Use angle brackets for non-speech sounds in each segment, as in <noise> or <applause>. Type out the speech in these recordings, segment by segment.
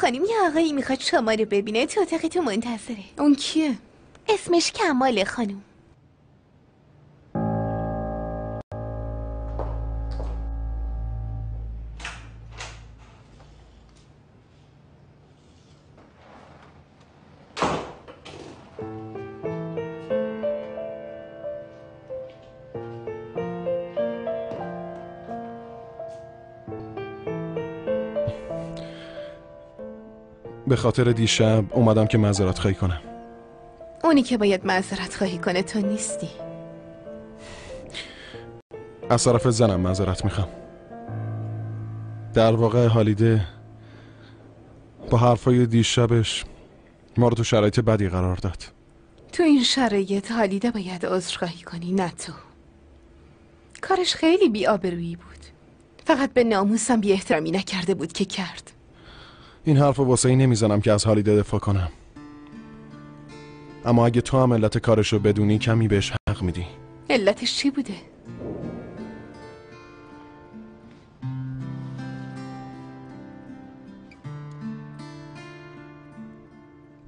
خانم یه آقایی می‌خواد شما رو ببینه تو اتاق تو منتظره اون کیه؟ اسمش کمال خانم به خاطر دیشب اومدم که معذرت خواهی کنم. اونی که باید معذرت خواهی کنه تو نیستی. از طرف زنم معذرت می‌خوام. در واقع حالیده با حرفای دیشبش ما رو تو شرایط بدی قرار داد. تو این شرایط حالیده باید عذرخواهی کنی نه تو. کارش خیلی بی‌آبرویی بود. فقط به ناموسم بی احترامی نکرده بود که کرد. این حرف رو واسه نمی‌زنم که از حالیده دفاع کنم. اما اگه تو هم علت کارش رو بدونی کمی بهش حق میدی. علتش چی بوده؟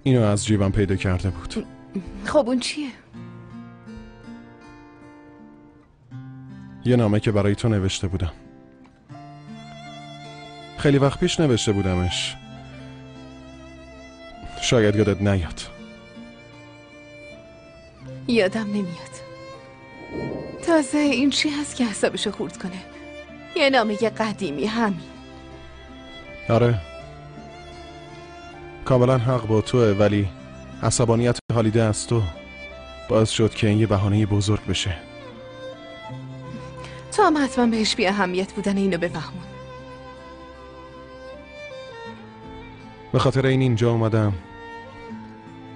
اینو از جیبم پیدا کرده بود. خب اون چیه؟ یه نامه که برای تو نوشته بودم. خیلی وقت پیش نوشته بودمش. شاید یادت نیاد. یادم نمیاد. تازه این چی هست که حسابشو خورد کنه؟ یه نامه قدیمی همین. آره. کاملا حق با توه ولی عصبانیت حالیده از تو. باعث شد که این یه بهانه بزرگ بشه. تو هم حتما بهش بی اهمیت بودن اینو بفهمون. به خاطر این اینجا اومدم.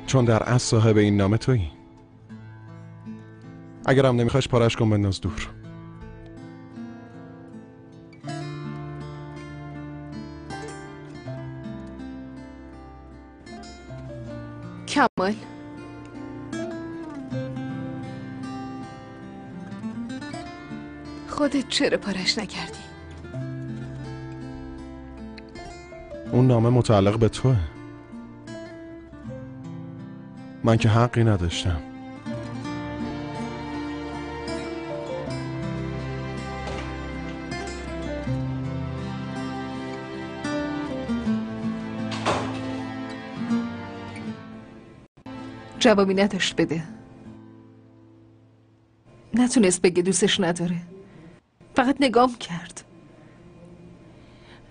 چون در اصل صاحب این نامه تویی. اگرم نمیخواش پارش کن بنداز دور. کمال. خودت چرا پارش نکردی؟ اون نامه متعلق به توه. من که حقی نداشتم. جوابی نداشت بده. نتونست بگه دوستش نداره. فقط نگام کرد.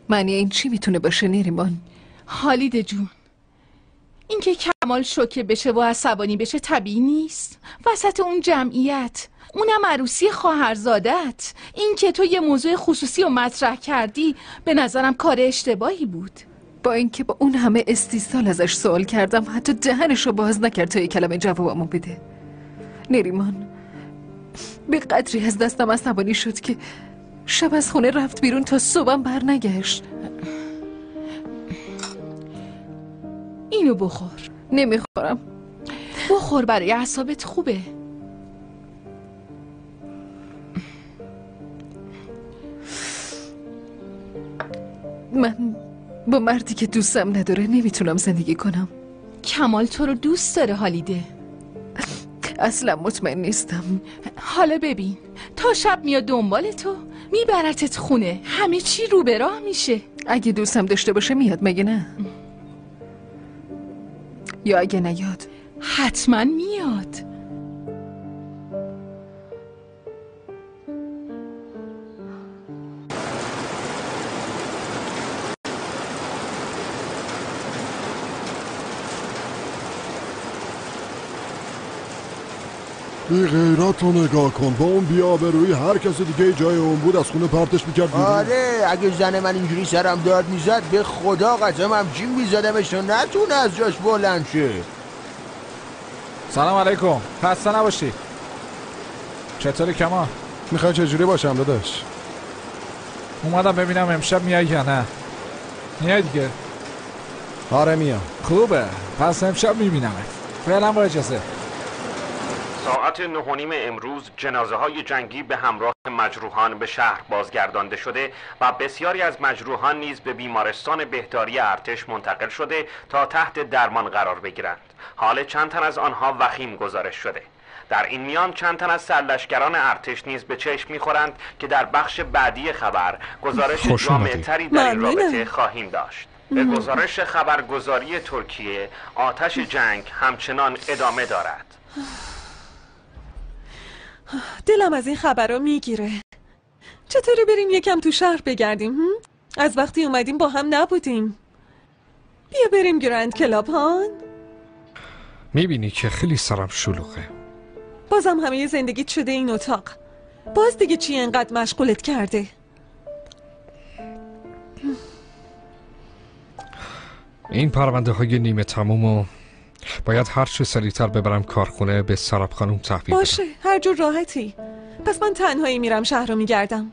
معنی این چی می‌تونه باشه نیریمان حالیده جون. اینکه کمال شوکه بشه و عصبانی بشه طبیعی نیست. وسط اون جمعیت. اونم عروسی خواهرزادت این که تو یه موضوع خصوصی رو مطرح کردی به نظرم کار اشتباهی بود. با اینکه با اون همه استیصال ازش سوال کردم حتی دهنش رو باز نکرد تا یه کلمه جوابمو بده. نریمان به قدری از دستم عصبانی شد که شب از خونه رفت بیرون تا صبحم بر اینو بخور. نمی‌خورم. بخور برای اعصابت خوبه. من با مردی که دوستم نداره نمی‌تونم زندگی کنم. کمال تو رو دوست داره حالیده. اصلا مطمئن نیستم. حالا ببین تا شب میاد دنبال تو میبرتت خونه. همه چی رو به راه میشه. اگه دوستم داشته باشه میاد مگه نه؟ یا اگه نیاد؟ حتما میاد. بی غیرت رو نگاه کن. با اون بیابروی هر کسی دیگه جای اون بود از خونه پرتش می‌کرد بیرون. آره اگه زن من اینجوری سرم داد می‌زد به خدا قسمم جیم میزدمش تا نتونه از جاش بلند شه. سلام علیکم. خسته نباشی. چطوری کما می‌خوای چجوری باشم داداش؟ اومدم ببینم امشب میای یا نه. میای دیگه. آره میام. خوبه. پس امشب میبینمت. فعلا با اجازه. ساعت نه و نیم امروز جنازه های جنگی به همراه مجروحان به شهر بازگردانده شده و بسیاری از مجروحان نیز به بیمارستان بهداری ارتش منتقل شده تا تحت درمان قرار بگیرند. حال چند تن از آنها وخیم گزارش شده. در این میان چند تن از سرلشکران ارتش نیز به چشم می‌خورند که در بخش بعدی خبر گزارش خوش جامع اومدی. تری در این. رابطه خواهیم داشت. به گزارش خبرگزاری ترکیه آتش جنگ همچنان ادامه دارد. دلم از این خبرها می‌گیره. چطوری بریم یکم تو شهر بگردیم هم؟ از وقتی اومدیم با هم نبودیم. بیا بریم گرند کلاب هان می‌بینی که خیلی سرم شلوغه. بازم همه زندگیت شده این اتاق. باز دیگه چی انقدر مشغولت کرده؟ این پرونده های نیمه تموم و باید هر چه سریعتر ببرم کارخونه به سراب خانم تحویل بدم. باشه هر جور راحتی. پس من تنهایی میرم شهر رو میگردم.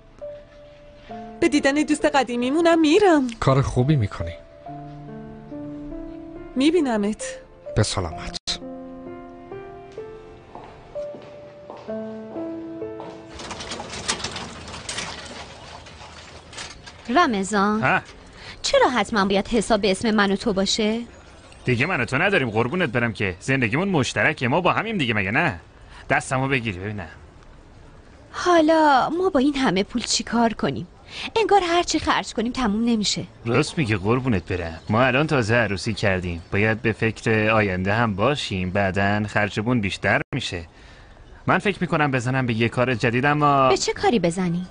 به دیدن دوست قدیمیمونم میرم. کار خوبی می‌کنی. میبینمت. به سلامت. رمضان. ها؟ چرا حتما باید حساب اسم من و تو باشه؟ دیگه من و تو نداریم قربونت برم که. زندگیمون مشترکه. ما با همیم دیگه مگه نه؟ دستمو بگیری ببینم. حالا ما با این همه پول چی کار کنیم؟ انگار هرچی خرج کنیم تموم نمیشه. راست میگه قربونت برم. ما الان تازه عروسی کردیم. باید به فکر آینده هم باشیم. بعدا خرجمون بیشتر میشه. من فکر می‌کنم بزنم به یه کار جدید اما به چه کاری بزنیم؟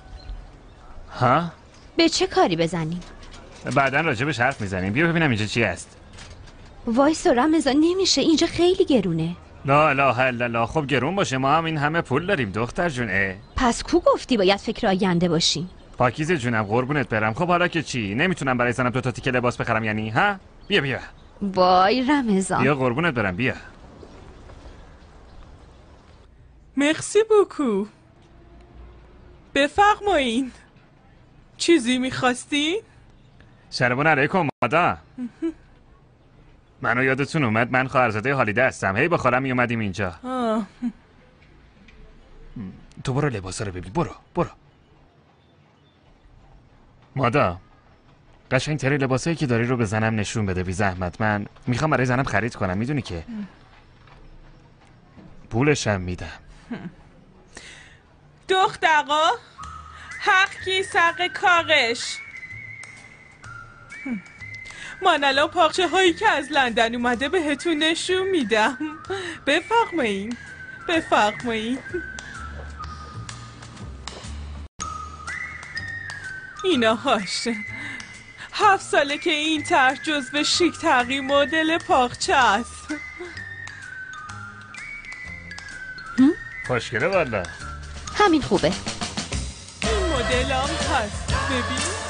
ها؟ به چه کاری بزنیم؟ بعدا راجبش حرف می‌زنیم. بیا ببینم اینجا چی هست. وایسا رمضان نمیشه اینجا خیلی گرونه. لا اله الا الله. خب گرون باشه ما هم این همه پول داریم دختر جون اه. پس کو گفتی باید فکر آینده باشیم پاکیزه جونم قربونت برم. خب حالا که چی؟ نمی‌تونم برای زنم دو تا تیکه لباس بخرم یعنی ها؟ بیا بیا. وای رمضان. بیا قربونت برم بیا. مرسی بوکو. بفرمایین. چیزی می‌خواستی؟ سلام علیکم مادا منو یادتون اومد من خواهرزاده حالیده هستم. هی با خالم می اومدیم اینجا. آه. تو برو لباسا رو ببین. برو برو. مادا قشنگ تری لباسایی که داری رو به زنم نشون بده بی زحمت. من می‌خوام برای زنم خرید کنم. می‌دونی که؟ پولشم میدم. دخترا حق کی سق کارش. من الان پاخچه هایی که از لندن اومده بهتون نشون میدم. بفرمایین. بفرمایین. اینا هاش. هفت ساله که این طرح جزو شیک ترین مدل پاخچه است. خوشگله والا. همین خوبه. این مدل هم هست. ببین.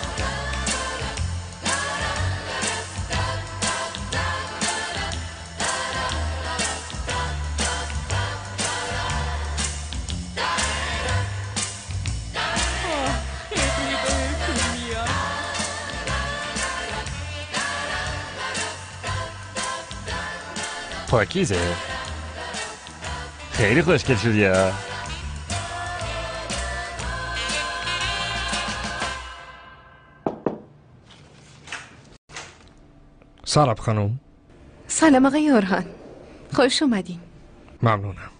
پاکیزه خیلی خوشگل شدی ها سراب خانم. سلام آقای اورهان. خوش اومدین. ممنونم.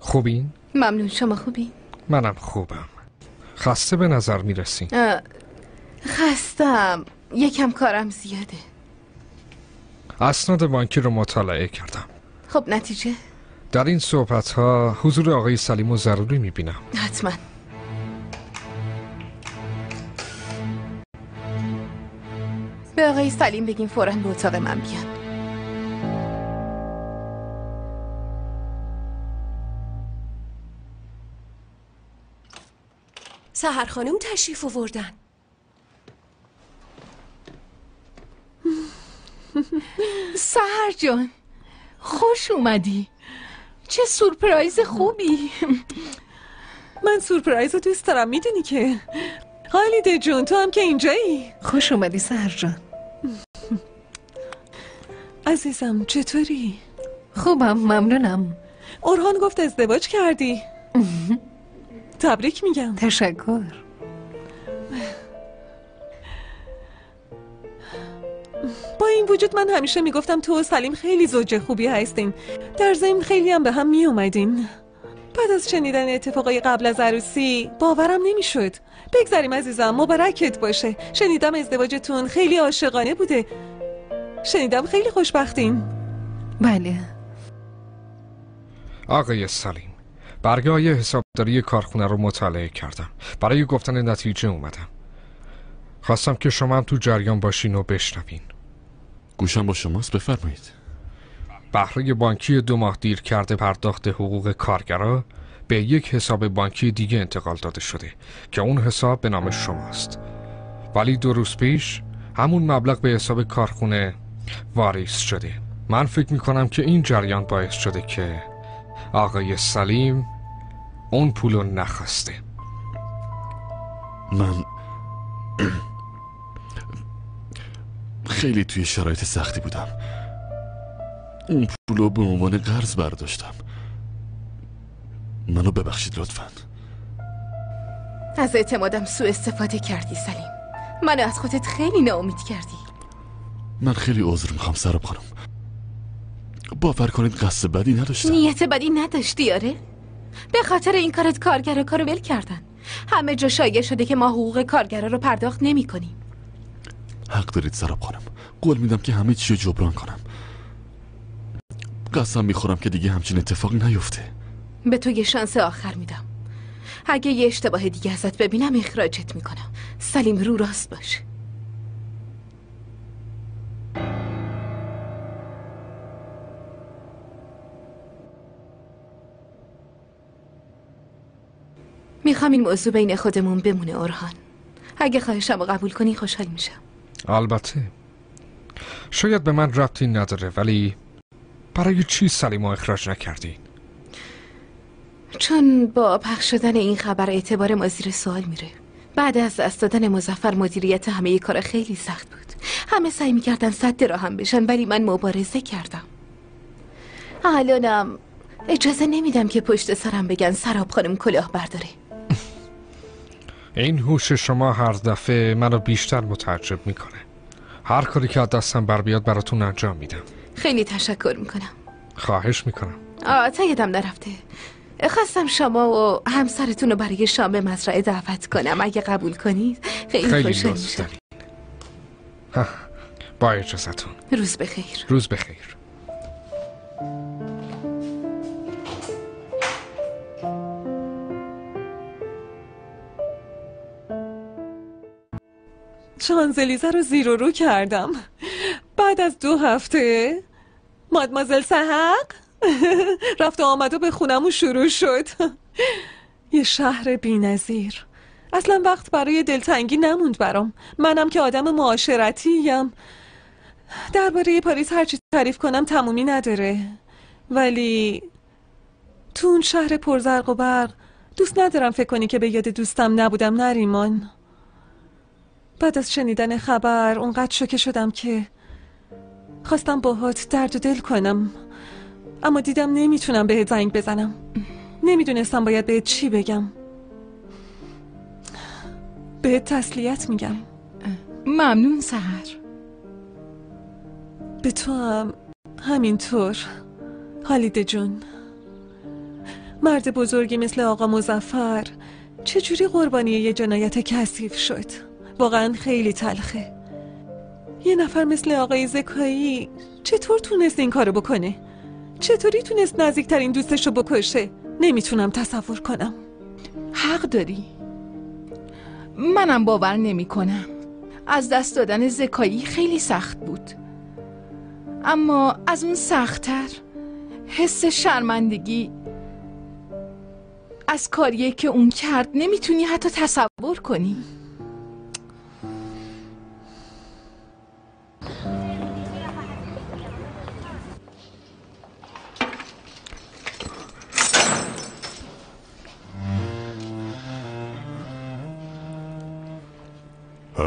خوبین؟ ممنون. شما خوبی؟ منم خوبم. خسته به نظر می‌رسی. اه، خستم. یکم کارم زیاده. اسناد بانکی رو مطالعه کردم. خب نتیجه؟ در این صحبت ها حضور آقای سلیم و ضروری می‌بینم. حتما. به آقای سلیم بگیم فورا به اتاق من بیان. سهر خانم تشریف آوردن. سهر جان خوش اومدی. چه سورپرایز خوبی. من سورپرایز رو دوست دارم می‌دونی که؟ حالیده جون تو هم که اینجایی؟ خوش اومدی سهر جان. عزیزم چطوری؟ خوبم ممنونم. اورهان گفت ازدواج کردی. <laughs> تبریک میگم. تشکر. با این وجود من همیشه می‌گفتم تو و سلیم خیلی زوج خوبی هستین. در ضمن خیلی هم به هم میومدین بعد از شنیدن اتفاقای قبل از عروسی باورم نمی‌شد. بگذاریم عزیزم مبارکت باشه. شنیدم ازدواجتون خیلی عاشقانه بوده. شنیدم خیلی خوشبختین. بله. آقای سلیم برگاه حسابداری کارخونه رو مطالعه کردم. برای گفتن نتیجه اومدم. خواستم که شما هم تو جریان باشین و بشنوین. گوشم با شماست بفرمایید. بهره بانکی دو ماه دیر کرده پرداخت حقوق کارگرا به یک حساب بانکی دیگه انتقال داده شده که اون حساب به نام شماست. ولی دو روز پیش همون مبلغ به حساب کارخونه واریس شده. من فکر می‌کنم که این جریان باعث شده که آقای سلیم اون پولو نخواسته. من خیلی توی شرایط سختی بودم. اون پولو به عنوان قرض برداشتم. منو ببخشید لطفا. از اعتمادم سوء استفاده کردی سلیم. منو از خودت خیلی ناامید کردی. من خیلی عذر می‌خوام سراب خانم. باور کنید قصد بدی نداشتم. نیت بدی نداشتی آره؟ به خاطر این کارت کارگرا کارو ول کردن. همه جا شایع شده که ما حقوق کارگرا رو پرداخت نمی کنیم حق دارید سراب خانم قول میدم که همه چی رو جبران کنم. قسم می‌خورم که دیگه همچین اتفاقی نیفته. به تو یه شانس آخر میدم. اگه یه اشتباه دیگه ازت ببینم اخراجت می‌کنم. سلیم رو راست باش. می‌خوام این موضوع بین خودمون بمونه اورهان اگه خواهشم قبول کنی خوشحال میشم. البته. شاید به من ربطی نداره ولی برای چی سلیم اخراج نکردی؟ چون با پخش شدن این خبر اعتبار ما زیر سوال میره. بعد از دست دادن مزفر مدیریت همه ی کار خیلی سخت بود. همه سعی می‌کردن صد راه هم بشن ولی من مبارزه کردم. الانم اجازه نمیدم که پشت سرم بگن سراب خانم کلاه برداره. این هوش شما هر دفعه منو بیشتر متعجب می‌کنه. هر کاری که از دستم بر بیاد براتون انجام میدم. خیلی تشکر می‌کنم. خواهش می‌کنم. آه تا یادم نرفته خواستم شما و همسرتون رو برای شام مزرعه دعوت کنم. اگه قبول کنید خیلی, خیلی خوشحال با اجازتون. روز بخیر. روز بخیر. شانزلیزه رو زیر و رو کردم. بعد از دو هفته مادمازل سحق <laughs> رفت و آمد و به خونمون شروع شد. <laughs> یه شهر بی نظیر. اصلا وقت برای دلتنگی نموند برام. منم که آدم معاشرتیم. درباره پاریس هرچی تعریف کنم تمومی نداره. ولی تو اون شهر پرزرق و برق دوست ندارم فکر کنی که به یاد دوستم نبودم نریمان. بعد از شنیدن خبر اونقدر شوکه شدم که خواستم باهات درد و دل کنم. اما دیدم نمی‌تونم بهت زنگ بزنم. نمی‌دونستم باید بهت چی بگم. بهت تسلیت میگم. ممنون سهر به تو هم همینطور حالیده جون. مرد بزرگی مثل آقا مزفر چجوری قربانی یه جنایت کثیف شد؟ واقعا خیلی تلخه. یه نفر مثل آقای زکایی چطور تونست این کارو بکنه؟ چطوری تونست نزدیکترین دوستش رو بکشه؟ نمی‌تونم تصور کنم. حق داری؟ منم باور نمی کنم از دست دادن زکایی خیلی سخت بود. اما از اون سختتر حس شرمندگی از کاریه که اون کرد نمی‌تونی حتی تصور کنی.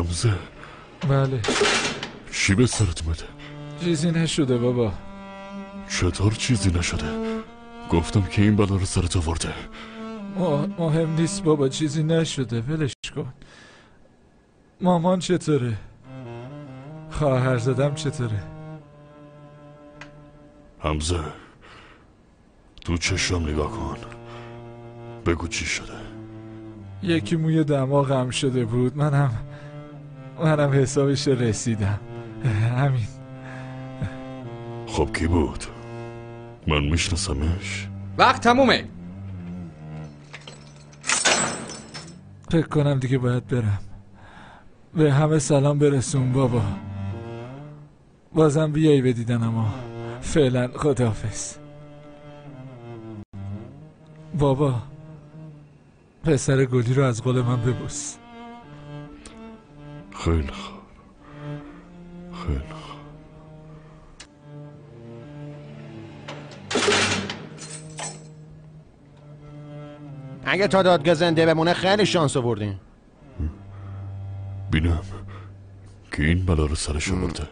حمزه بله. چی به سرت اومده. چیزی نشده بابا. چطور چیزی نشده؟ گفتم که این بلا رو سرت آورده. مه- مهم نیست بابا چیزی نشده. ولش کن. مامان چطوره؟ خواهر زدم چطوره؟ حمزه تو چشم نگاه کن. بگو چی شده. یکی موی دماغم شده بود. منم منم حسابش رسیدم. همین. خب کی بود؟ من میشناسمش؟ وقت تمومه. فکر کنم دیگه باید برم. به همه سلام برسون بابا. بازم بیایی به دیدن اما فعلا خداحافظ. بابا پسر گلی رو از قول من ببوس. خیلی خوب. خیلی خوب. اگه تا دادگاه زنده بمونه خیلی شانس آوردین. بینم که این بلا رو سرش آورده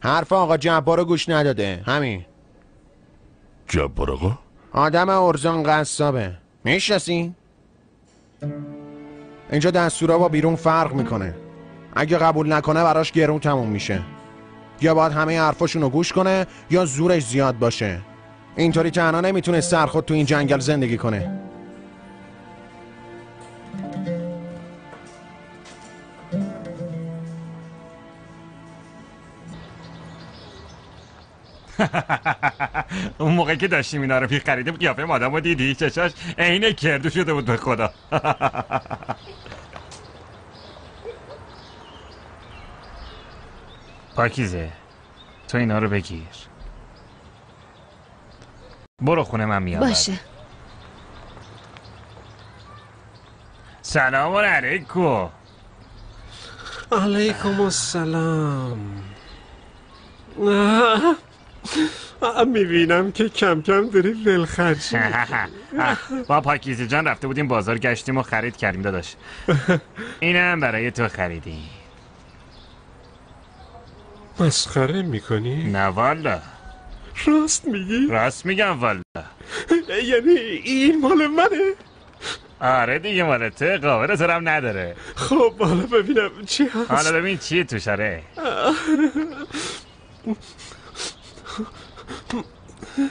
حرف آقا جبار رو گوش نداده. همین. جبار آقا؟ آدم ارزان قصابه. می‌شناسی؟ اینجا دستورا با بیرون فرق می‌کنه. اگه قبول نکنه براش گرون تموم میشه. یا باید همه حرفاشون رو گوش کنه یا زورش زیاد باشه. اینطوری تنها نمی‌تونه سرخود تو این جنگل زندگی کنه. <laughs> اون موقع که داشتیم اینا رو خریدیم قیافه مادم رو دیدی؟ چشاش عین کردو شده بود به خدا. <laughs> پاکیزه تو اینا رو بگیر. برو خونه من میام. باشه. سلام علیکم. علیکم السلام. <laughs> می‌بینم که کم کم داری ولخرجی با <laughs> پاکیزه جان رفته بودیم بازار گشتیم و خرید کردیم داداش. اینم برای تو خریدیم مسخره می‌کنی؟ نه والا. راست میگی؟ راست میگم والا. یعنی این مال منه؟ آره دیگه مالته قابل سرم نداره. خب حالا ببینم چی هست. حالا ببین چیه توش آره. این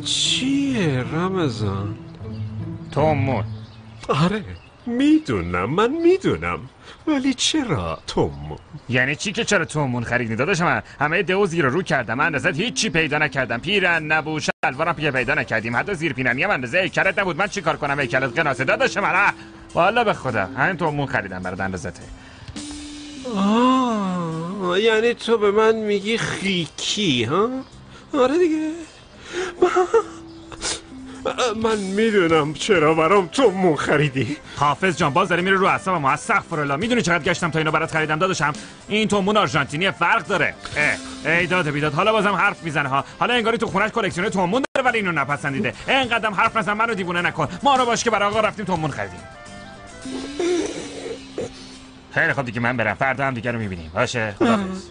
چیه رمضان؟ تومون آره می‌دونم من می‌دونم ولی چرا؟ تومون؟ یعنی چی که چرا تومون خریدی داداش من؟ همه دو زیر رو کردم من ازت هیچی پیدا نکردم. پیرن نبود شلوارم پیه پیدا نکردیم. حتی زیر پیننی هم اندازه هیکلت نبود. من چیکار کنم؟ هیکلت قناسه داداش من. والا به خدا. همین تومون خریدم برات اندازته آه یعنی تو به من میگی خیکی ها؟ آره دیگه. من می‌دونم چرا برام تو مون خریدی. حافظ جان باز داره میره رو اعصابم استغفر الله می‌دونی چقدر گشتم تا اینو برات خریدم؟ داداشم این تومون آرژانتینی فرق داره. ای داد بیداد. حالا بازم حرف می‌زنه ها. حالا انگاری تو خونش کلکسیون تومون داره ولی اینو نپسندیده. اینقدرم حرف نزن منو دیوونه نکن. ما رو باش که برای آقا رفتیم تومون خریدیم. خیلی خب دیگه من برم. فردا هم دیگه رو می‌بینیم. باشه؟ خداحافظ.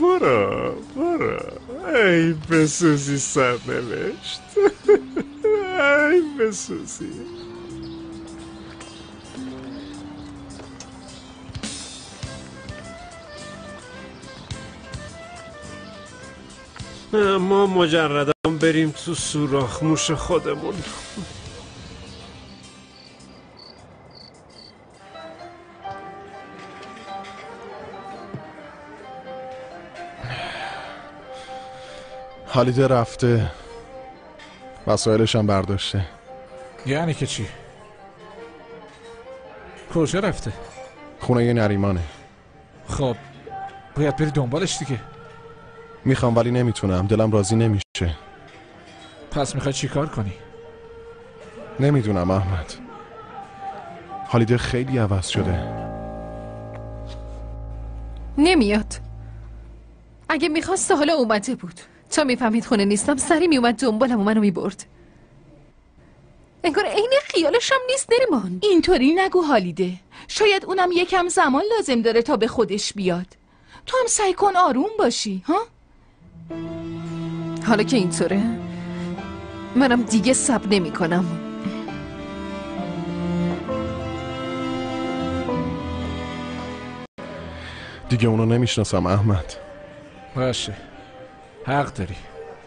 برو برو. ای بسوزی سرنوشت. ای بسوزی. ما مجردم بریم تو سوراخ موش خودمون. حالیده رفته. وسایلش هم برداشته. یعنی که چی؟ کجا رفته؟ خونه یه نریمانه. خب باید بری دنبالش دیگه. می‌خوام ولی نمی‌تونم. دلم راضی نمیشه. پس می‌خوای چیکار کنی؟ نمی‌دونم احمد. حالیده خیلی عوض شده. نمیاد. اگه می‌خواست حالا اومده بود. تا می‌فهمید خونه نیستم سری میومد دنبالم و منو می‌برد. انگار عین خیالشم نیست نریمان اینطوری نگو حالیده. شاید اونم یکم زمان لازم داره تا به خودش بیاد. تو هم سعی کن آروم باشی ها؟ حالا که اینطوره منم دیگه سب نمی کنم دیگه اونو نمی‌شناسم احمد. باشه. حق داری.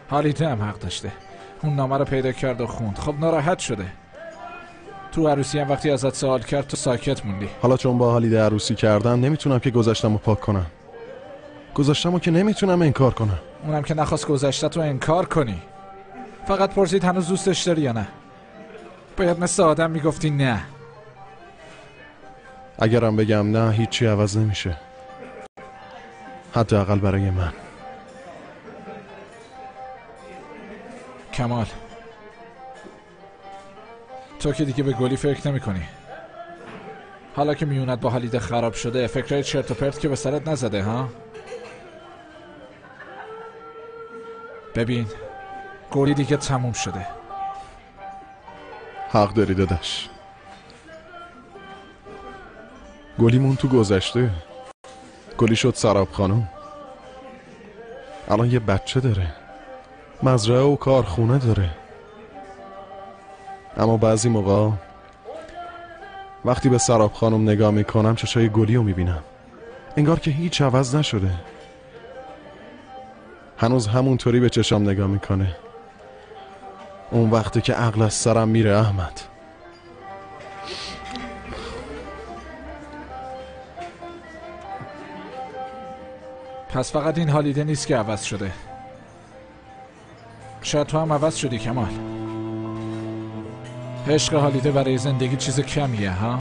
حالیده هم حق داشته. اون نامه رو پیدا کرد و خوند. خب ناراحت شده. تو عروسی هم وقتی ازت سوال کرد تو ساکت موندی. حالا چون با حالیده عروسی کردم نمی‌تونم که گذشتم رو پاک کنم. گذشتم رو که نمی‌تونم انکار کنم. اونم که نخواست گذشته تو انکار کنی. فقط پرسید هنوز دوستش داری یا نه. باید مثل آدم می‌گفتی نه. اگرم بگم نه هیچی عوض نمیشه. حداقل برای من. کمال. تو که دیگه به گلی فکر نمی کنی حالا که میونت با حالیده خراب شده فکرهای چرت و پرت که به سرت نزده ها؟ ببین گلی دیگه تموم شده. حق داری دادش گلیمون تو گذشته. گلی شد سراب خانم. الان یه بچه داره. مزرعه و کارخونه داره. اما بعضی موقع وقتی به سراب خانم نگاه می‌کنم چشای گلی رو می‌بینم. انگار که هیچ عوض نشده. هنوز همونطوری به چشام نگاه می‌کنه. اون وقتی که عقل از سرم میره احمد. پس فقط این حالیده نیست که عوض شده. شاید تو هم عوض شدی کمال. عشق حالیده برای زندگی چیز کمیه ها؟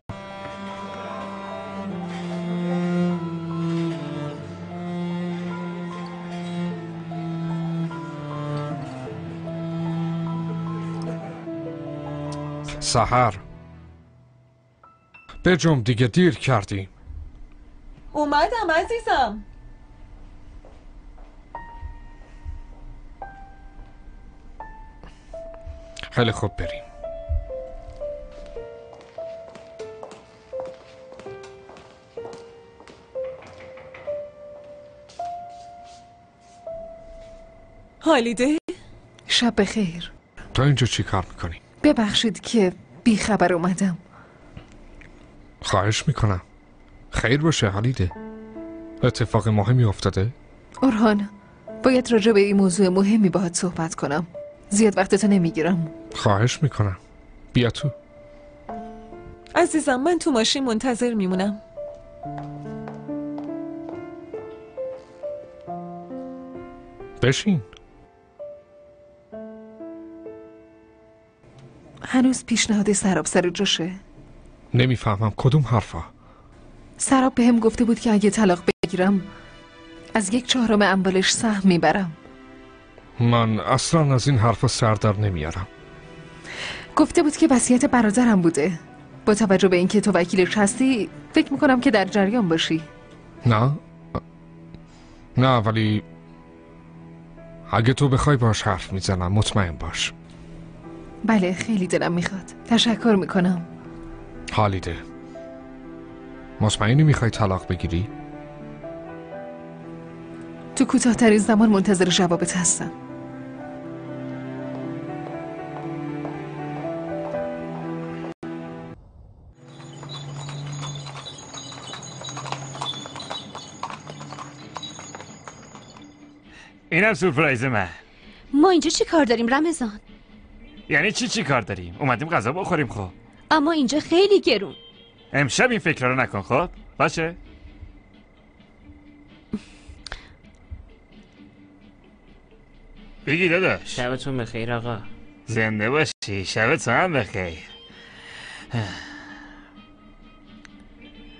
سهر بجم دیگه دیر کردیم. اومدم عزیزم. خیلی خوب بریم. حالیده شب بخیر. تو اینجا چی کار می‌کنی؟ ببخشید که بی خبر اومدم. خواهش می‌کنم. خیر باشه حالیده اتفاق مهمی افتاده؟ اورهان باید راجع به این موضوع مهمی باهات صحبت کنم. زیاد وقتتو نمی‌گیرم. خواهش می‌کنم. بیا تو. عزیزم من تو ماشین منتظر میمونم. بشین. هنوز پیشنهاد سراب سر جاشه. نمی‌فهمم کدوم حرفا. سراب بهم گفته بود که اگه طلاق بگیرم از یک چهارم اموالش سهم می‌برم. من اصلا از این حرفا سر در نمیارم. گفته بود که وصیت برادرم بوده. با توجه به اینکه تو وکیلش هستی فکر می‌کنم که در جریان باشی. نه. نه ولی اگه تو بخوای باش حرف می‌زنم مطمئن باش. بله خیلی دلم می‌خواد. تشکر می‌کنم. حالیده. مطمئنی می‌خوای طلاق بگیری؟ تو کوتاهترین زمان منتظر جوابت هستم. اینم سورپرایز من. ما اینجا چی کار داریم رمزان یعنی چی چی کار داریم؟ اومدیم غذا بخوریم خب. اما اینجا خیلی گرون. امشب این فکر رو نکن خب. باشه. بگی داداش. شبتون بخیر آقا. زنده باشی. شبت هم بخیر.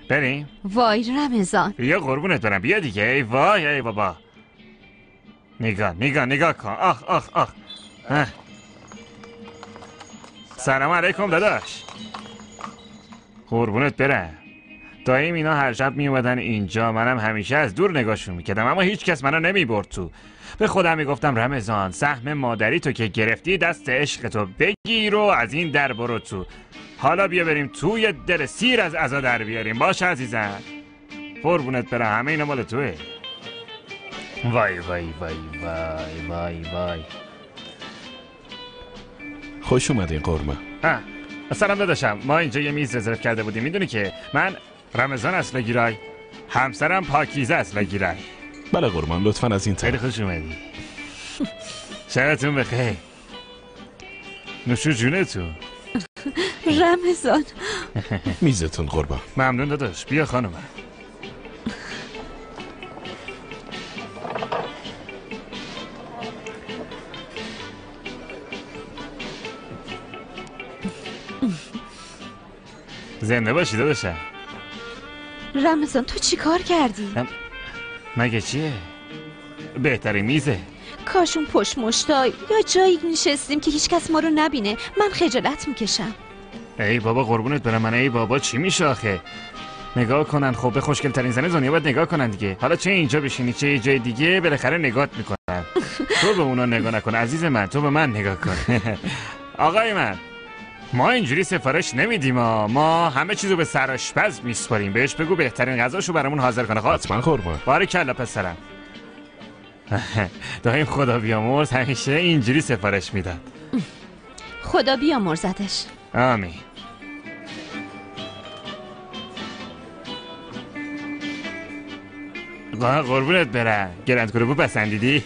بریم. وای رمزان بیا قربونت برم. بیا دیگه. ای وای ای بابا. نگاه نگاه نگاه کن. آخ آخ آخ. سلام علیکم داداش. قربونت برم. دایم اینا هر شب می اومدن اینجا. منم همیشه از دور نگاهشون می‌کردم اما هیچ کس منو نمی‌برد تو. به خودم می‌گفتم رمضان سهم مادری تو که گرفتی دست عشق تو بگیر و از این در برو تو. حالا بیا بریم توی دل سیر از عزا در بیاریم. باش عزیزم. قربونت برم همه اینا مال توه. وای وای وای وای وای وای خوش اومدین قرمه. آه. سلام داداشم. ما اینجا یه میز رزرو کرده بودیم. می‌دونی که من رمضان اصلا گیرای همسرم پاکیزه اصلا گیرای بله قربان لطفا از این خیلی طرف خوش اومدی. شبتون بخیر. نوشو جونتون. رمضان. میزتون قربان. ممنون داداش. بیا خانم. زنده باشی داداشم رمضان تو چی کار کردی؟ مگه چیه؟ بهترین میزه. کاش اون پشت مشتای یا جایی نشستیم که هیچکس ما رو نبینه. من خجالت می‌کشم. ای بابا قربونت برم. من ای بابا چی میشه آخه؟ نگاه کنن. خب به خوشگل ترین زن دنیا باید نگاه کنن دیگه. حالا چه اینجا بشینی چه یه جای دیگه بالاخره نگات می‌کنن. تو به اونا نگاه نکن. عزیز من تو به من نگاه کن. <laughs> آقای من. ما اینجوری سفارش نمیدیم ما ما همه چیزو به سرآشپز میسپاریم. بهش بگو بهترین غذاشو برامون حاضر کنه. خب؟ حتما قربان باره کلا پسرم. <laughs> دایم خدا بیامرز همیشه اینجوری سفارش می‌داد. خدا بیامرزدش. آمین. قربونت برم. گرند گروبو پسندیدی؟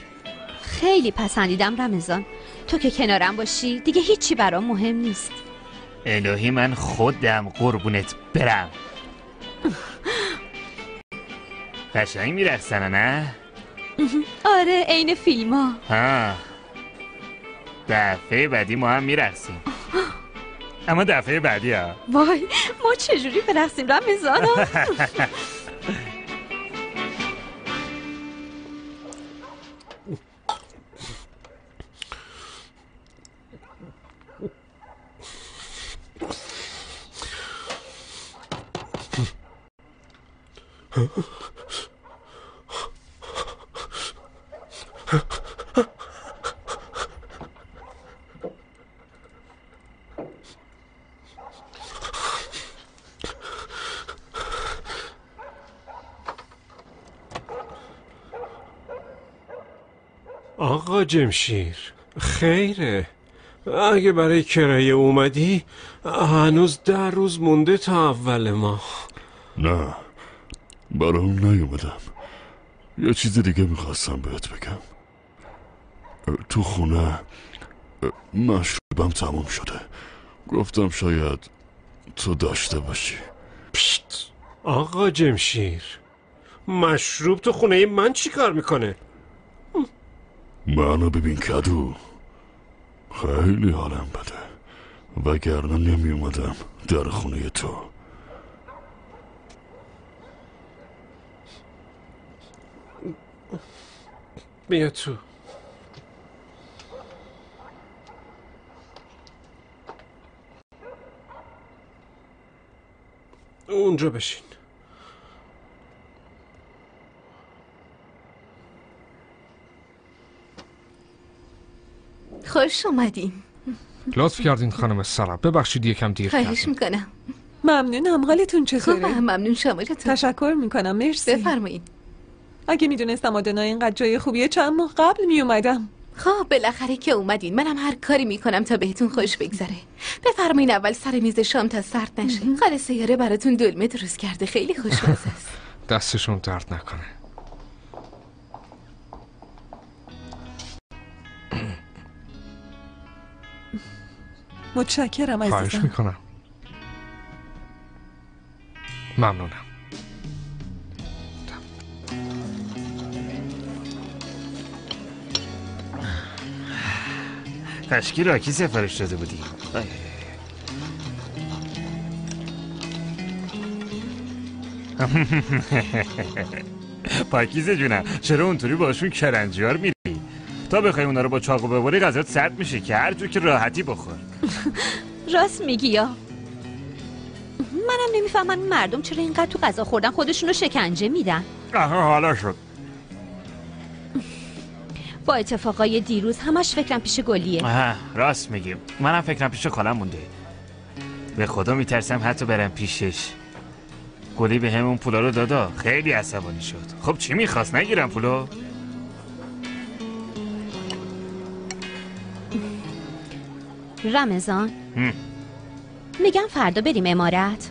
خیلی پسندیدم رمضان. تو که کنارم باشی دیگه هیچی برام مهم نیست. الهی من خودم قربونت برم. قشنگ میرخصنه نه؟ آره عین فیلم ها. ها دفعه بعدی ما هم میرقصیم. اما دفعه بعدی ها. وای ما چجوری برقصیم رمضان <laughs> آقا جمشیر خیره. اگه برای کرایه اومدی هنوز ده روز مونده تا اول ما. نه. برای اون نیومدم یه چیز دیگه می‌خواستم بهت بگم. تو خونه مشروبم تموم شده. گفتم شاید تو داشته باشی. آقا جمشیر مشروب تو خونه من چی کار می‌کنه؟ منو ببین کدو. خیلی حالم بده. وگرنه نمی اومدم در خونه تو. بیا تو. اونجا بشین. خوش اومدین. لطف کردین خانم سارا. ببخشید یکم دیر خواهش کردم. می‌کنم. ممنونم حالتون چطوره؟ خوبم <laughs> ممنون شما چطور تشکر می‌کنم. مرسی. بفرمایید اگه می‌دونستم آدنا اینقدر جای خوبیه چند ماه قبل میومدم خب بالاخره که اومدین. منم هر کاری می‌کنم تا بهتون خوش بگذره. بفرمایین اول سر میز شام تا سرد نشه. خاله سیاره براتون دلمه درست کرده. خیلی خوشمزه است. <laughs> دستشون درد نکنه. متشکرم خواهش عزیزم می‌کنم. ممنونم. تشکیل را کی سفارش داده بودی؟ <laughs> آی. پاکیزه جونم چرا اونطوری باشون کرنجیار میری؟ تا بخوای اونا رو با چاقو ببری غذات سرد میشه که هر جور که راحتی بخور <laughs> راست میگی یا منم نمی‌فهمم این مردم چرا اینقدر تو غذا خوردن خودشونو شکنجه میدن آها حالا شد با اتفاقای دیروز همش فکرم پیش گلیه. آها راست میگیم منم فکرم پیش خالم مونده. به خدا میترسم حتی برم پیشش. گلی به همون پولا رو دادا. خیلی عصبانی شد. خب چی می‌خواست؟ نگیرم پولو. رمضان. هم. میگم فردا بریم امارت.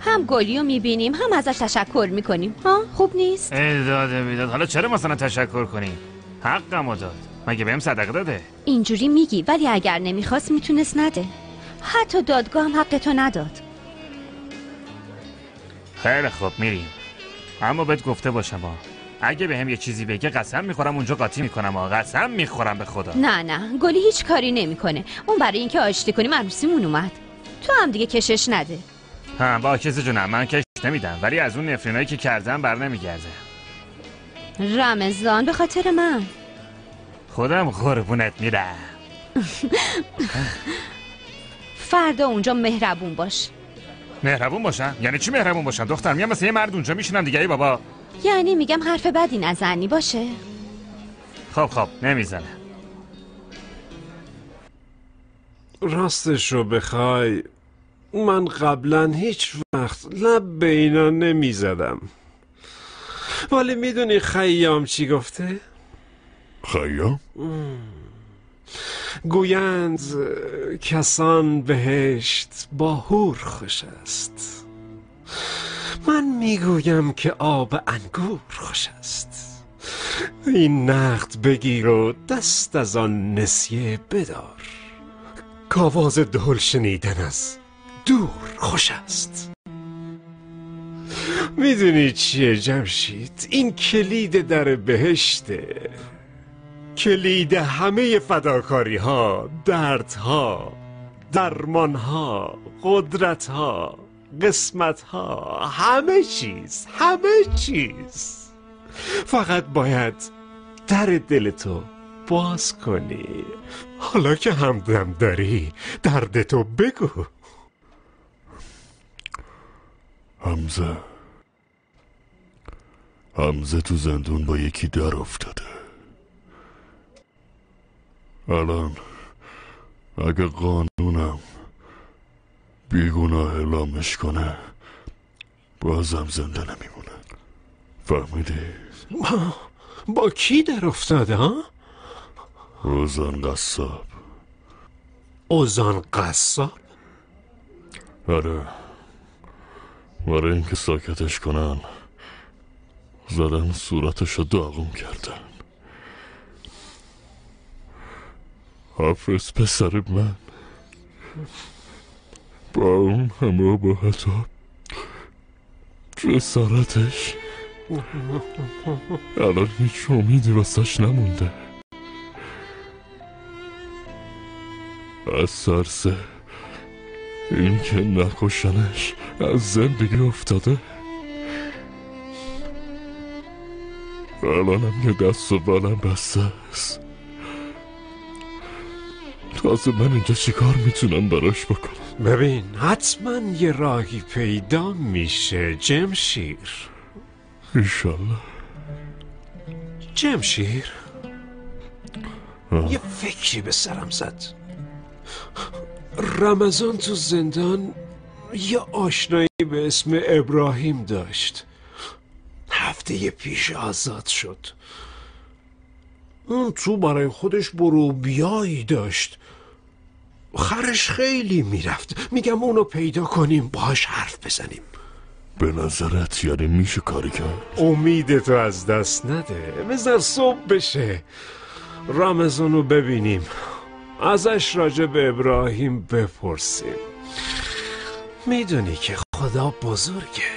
هم گلیو می‌بینیم هم ازش تشکر می‌کنیم. ها خوب نیست؟ ای داده بیداد حالا چرا مثلا تشکر کنیم حقمو داد مگه بهم صدقه داده؟ اینجوری میگی ولی اگر نمی‌خواست می‌تونست نده. حتی دادگاه هم حق تو نداد. خیلی خوب میریم. اما بهت گفته باشم ها اگه به هم یه چیزی بگه قسم می‌خورم اونجا قاطی می‌کنم ها قسم می‌خورم به خدا. نه نه. گلی هیچ کاری نمی‌کنه. اون برای اینکه آشتی کنیم عروسیمون اومد. تو هم دیگه کشش نده. ها با کسی جونم. من کش نمیدم. ولی از اون نفرینایی که کردم بر نمیگرده. رمضان به خاطر من. خودم قربونت میرم <laughs> فردا اونجا مهربون باش. مهربون باشم؟ یعنی چی مهربون باشم؟ دختر میام مثل یه مرد اونجا میشینم دیگه ای بابا. یعنی میگم حرف بدی نزنی باشه؟ خب خب نمی‌زنه راستش رو بخوای من قبلا هیچ وقت لب به اینا نمی زدم ولی می‌دونی خیام چی گفته؟ خیام؟ گویند کسان بهشت با هور خوش است. من می‌گویم که آب انگور خوش است. این نقد بگیر و دست از آن نسیه بدار. کاواز دهل شنیدن از دور خوش است. می‌دونی چیه جمشید؟ این کلید در بهشته کلید همه فداکاری ها درد ها درمان ها قدرت ها قسمت ها همه چیز همه چیز. فقط باید در دل تو باز کنی. حالا که همدم داری درد تو بگو. حمزه. حمزه تو زندون با یکی در افتاده. الان اگه قانونم بیگناه اعلامش کنه بازم زنده نمیمونه. فهمیدی؟ با, با کی در افتاده ها؟ روزان قصاب. اوزان قصاب؟ آره. برای اینکه ساکتش کنن. زدن صورتش رو داغون کردن. حافظ پسر من. با اون همه ابهت و جسارتش. الان هیچ امیدی واسش نمونده. از سرسه. این که نکشنش از زندگی افتاده. الانم یه دست و بالم بسته است. تازه من اینجا چیکار می‌تونم براش بکنم؟ ببین حتما یه راهی پیدا میشه جمشیر. ایشالله جمشیر؟ آه. یه فکری به سرم زد. رمضان تو زندان یه آشنایی به اسم ابراهیم داشت. هفته پیش آزاد شد. اون تو برای خودش برو بیایی داشت. خرش خیلی می‌رفت. میگم اونو پیدا کنیم باش حرف بزنیم. به نظرت یعنی میشه کاری کرد؟ امید تو از دست نده. بذار صبح بشه. رمضانو ببینیم. ازش راجع به ابراهیم بپرسیم. می‌دونی که خدا بزرگه.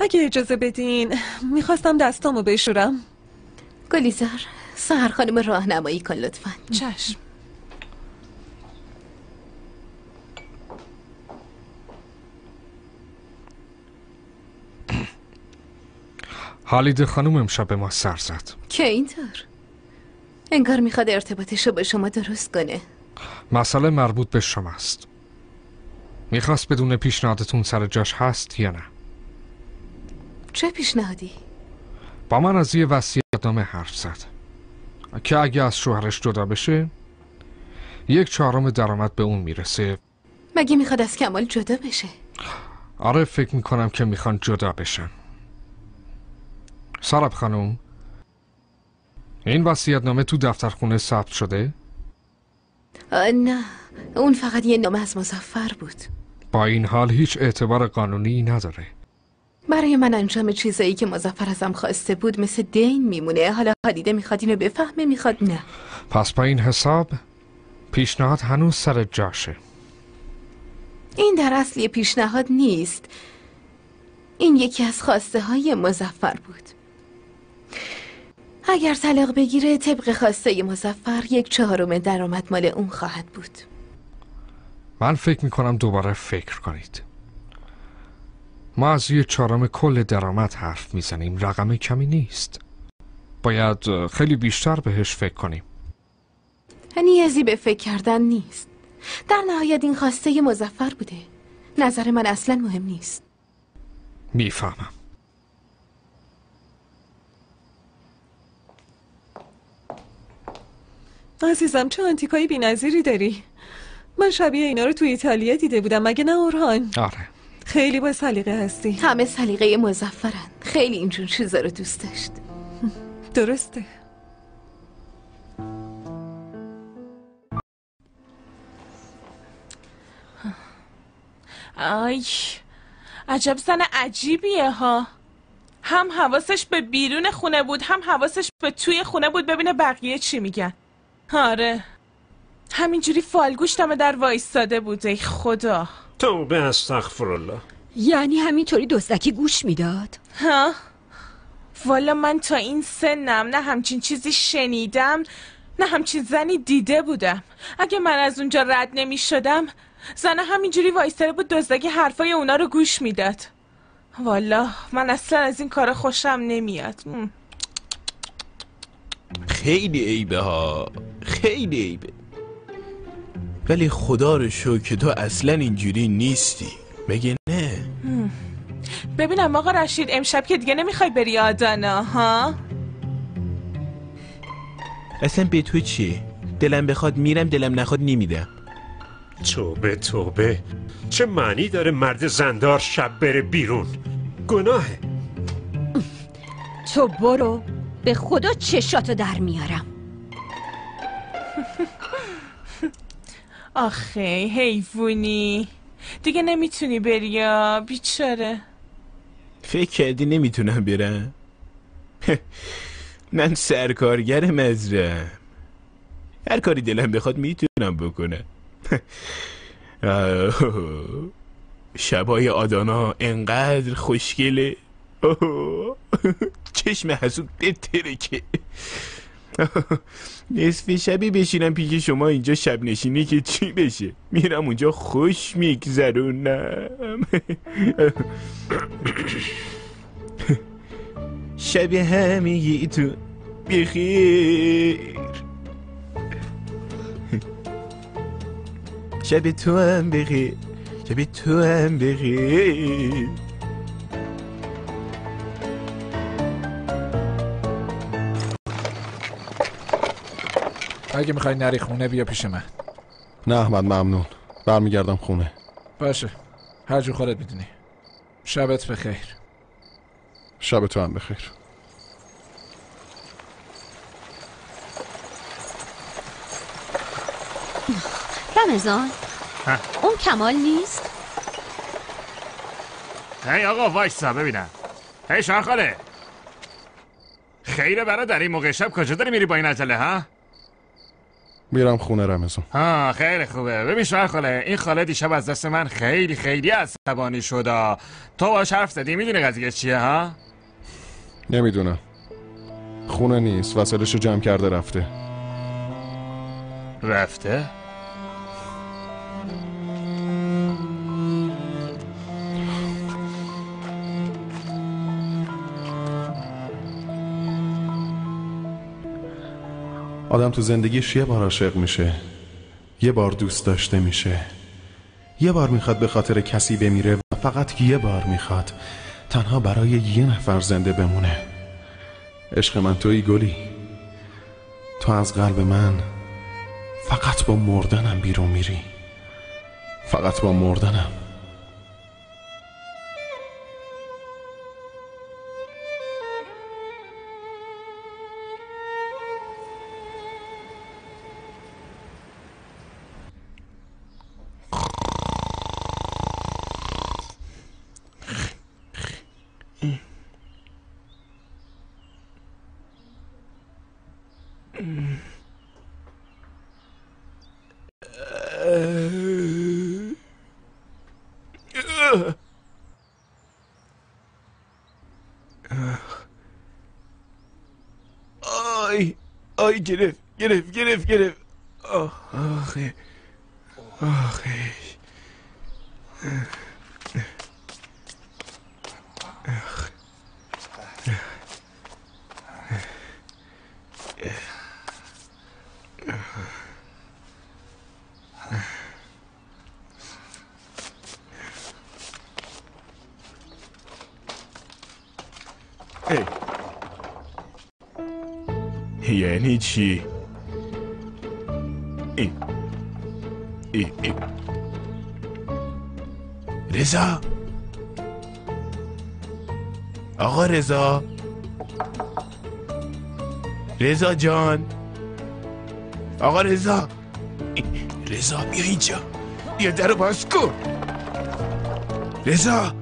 اگه اجازه بدین می‌خواستم دستامو بشورم. گلیزار سهر خانم راهنمایی کن لطفا. چشم. حالیده خانم امشب به ما سر زد. که اینطور؟ انگار می‌خواد ارتباطش رو با شما درست کنه. مسئله مربوط به شماست. می‌خواست بدون پیشنهادتون سر جاش هست یا نه؟ چه پیشنهادی؟ با من از یه وصیتنامه حرف زد. که اگه از شوهرش جدا بشه یک چهارم درآمد به اون می‌رسه. مگه می‌خواد از کمال جدا بشه؟ آره فکر می‌کنم که می‌خوان جدا بشن. سراب خانم این وصیتنامه تو دفترخونه ثبت شده؟ نه اون فقط یه نامه از مزفر بود. با این حال هیچ اعتبار قانونی نداره. برای من انجام چیزایی که مزفر ازم خواسته بود مثل دین میمونه. حالا حالیده می‌خواد اینو بفهمه می‌خواد نه. پس با این حساب پیشنهاد هنوز سر جاشه. این در اصل یه پیشنهاد نیست. این یکی از خواسته های مزفر بود. اگر طلاق بگیره طبق خواسته مزفر یک چهارم درآمد مال اون خواهد بود. من فکر می‌کنم دوباره فکر کنید. ما از یه چهارم کل درآمد حرف می‌زنیم. رقم کمی نیست. باید خیلی بیشتر بهش فکر کنیم. نیازی به فکر کردن نیست. در نهایت این خواسته مزفر بوده. نظر من اصلا مهم نیست. می‌فهمم. عزیزم چه آنتیکایی بی‌نظیری داری؟ من شبیه اینا رو تو ایتالیا دیده بودم مگه نه اورهان؟ آره. خیلی با سلیقه هستی. همه سلیقه مزفرن خیلی اینجور چیزا رو دوست داشت. درسته. آی عجب زن عجیبیه ها. هم حواسش به بیرون خونه بود هم حواسش به توی خونه بود. ببینه بقیه چی میگن. آره. همینجوری فالگوش دمه در وایستاده بود ای خدا. توبه استغفرالله. یعنی همینطوری دزدکی گوش می‌داد؟ ها؟ والا من تا این سنم نه همچین چیزی شنیدم نه همچین زنی دیده بودم. اگه من از اونجا رد نمی شدم زنه همینجوری وایستاده بود دزدکی حرفای اونا رو گوش می‌داد. والا من اصلا از این کار خوشم نمیاد. خیلی عیبه ها. خیلی عیبه. ولی خدا رو شو که تو اصلا اینجوری نیستی. مگه نه. ببینم آقا رشید امشب که دیگه نمی‌خوای بری آدانا ها؟ اصلا به تو چیه دلم بخواد میرم دلم نخواد نمیدم. توبه توبه. چه معنی داره مرد زندار شب بره بیرون؟ گناهه. تو برو به خدا چشاتو در میارم. آخه حیوونی دیگه نمی‌تونی بری یا؟ بیچاره. فکر کردی نمی‌تونم برم؟ <laughs> من سرکارگر مزرم هر کاری دلم بخواد می‌تونم بکنم. آه، <laughs> شبای آدانا انقدر خوشگله. <laughs> چشم حسود بتره که <laughs> نصف شبی بشینم پیش شما اینجا شب نشینی که چی بشه؟ میرم اونجا خوش میگذرونم. <laughs> شب همه تو بخیر. <laughs> شب تو هم بخیر. شب تو هم بخیر. اگه می‌خوای نری خونه بیا پیش من. نه احمد ممنون. برمیگردم خونه. باشه. هر جو خودت می‌دونی. شبت بخیر. شب تو هم بخیر. رمضان ها. اون کمال نیست؟ هی آقا وایسا ببینم. هی شارخاله خیره برادر این موقع شب کجا داری میری با این عجله ها؟ میرم خونه رمزون ها خیلی خوبه. ببین شوهر خاله این خاله دیشب از دست من خیلی خیلی عصبانی شده تو باش حرف زدی؟ می‌دونی قضیه چیه ها؟ نمی‌دونم. خونه نیست وسایلش رو جمع کرده رفته. رفته؟ آدم تو زندگیش یه بار عاشق میشه. یه بار دوست داشته میشه. یه بار می‌خواد به خاطر کسی بمیره و فقط یه بار می‌خواد. تنها برای یه نفر زنده بمونه. عشق من توی گلی. تو از قلب من فقط با مردنم بیرون میری. فقط با مردنم. آی آی گرفت گرفت گرفت گرفت آه، آخه آخه ای. یعنی چی؟ ای. ای. ای. رضا آقا رضا رضا جان آقا رضا رضا بیا اینجا بیا در باز کن رضا